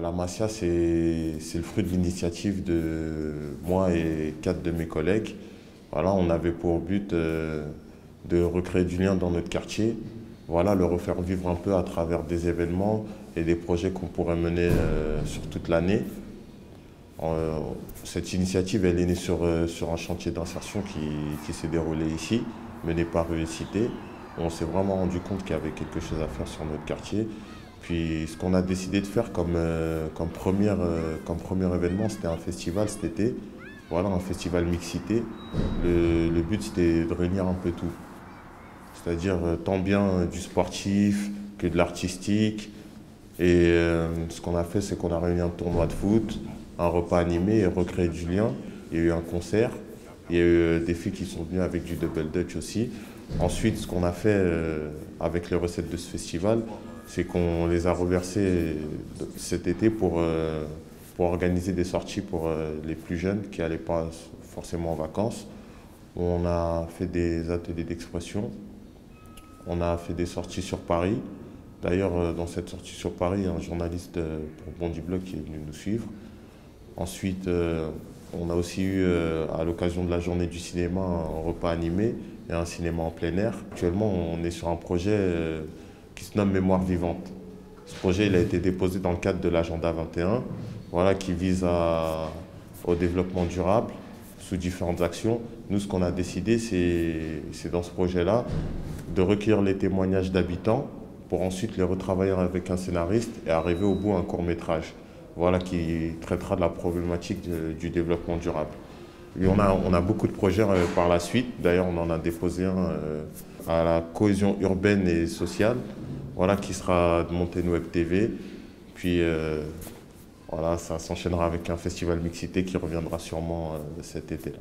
La Masia, c'est le fruit de l'initiative de moi et quatre de mes collègues. Voilà, on avait pour but euh, de recréer du lien dans notre quartier, voilà, le refaire vivre un peu à travers des événements et des projets qu'on pourrait mener euh, sur toute l'année. Euh, cette initiative, elle est née sur, un chantier d'insertion qui, s'est déroulé ici, mené par UECité. On s'est vraiment rendu compte qu'il y avait quelque chose à faire sur notre quartier puis ce qu'on a décidé de faire comme, euh, comme, première, euh, comme premier événement, c'était un festival cet été. Voilà, un festival mixité. Le, le but, c'était de réunir un peu tout. C'est-à-dire euh, tant bien du sportif que de l'artistique. Et ce qu'on a fait, c'est qu'on a réuni un tournoi de foot, un repas animé et recréé du lien. Il y a eu un concert. Il y a eu des filles qui sont venues avec du double dutch aussi. Ensuite, ce qu'on a fait avec les recettes de ce festival, c'est qu'on les a reversés cet été pour, euh, pour organiser des sorties pour euh, les plus jeunes qui n'allaient pas forcément en vacances. On a fait des ateliers d'expression, on a fait des sorties sur Paris. D'ailleurs, euh, dans cette sortie sur Paris, un journaliste pour Bondi Blog qui est venu nous suivre. Ensuite, on a aussi eu, à l'occasion de la journée du cinéma, un repas animé et un cinéma en plein air. Actuellement, on est sur un projet qui se nomme Mémoire vivante. Ce projet a été déposé dans le cadre de l'agenda 21, voilà, qui vise à, au développement durable sous différentes actions. Nous, ce qu'on a décidé, c'est dans ce projet-là de recueillir les témoignages d'habitants pour ensuite les retravailler avec un scénariste et arriver au bout un court métrage voilà, qui traitera de la problématique du développement durable. On, a, beaucoup de projets euh, par la suite. D'ailleurs, on en a déposé un euh, à la cohésion urbaine et sociale voilà, qui sera de Montaigne Web TV. Puis euh, voilà, ça s'enchaînera avec un festival mixité qui reviendra sûrement cet été-là.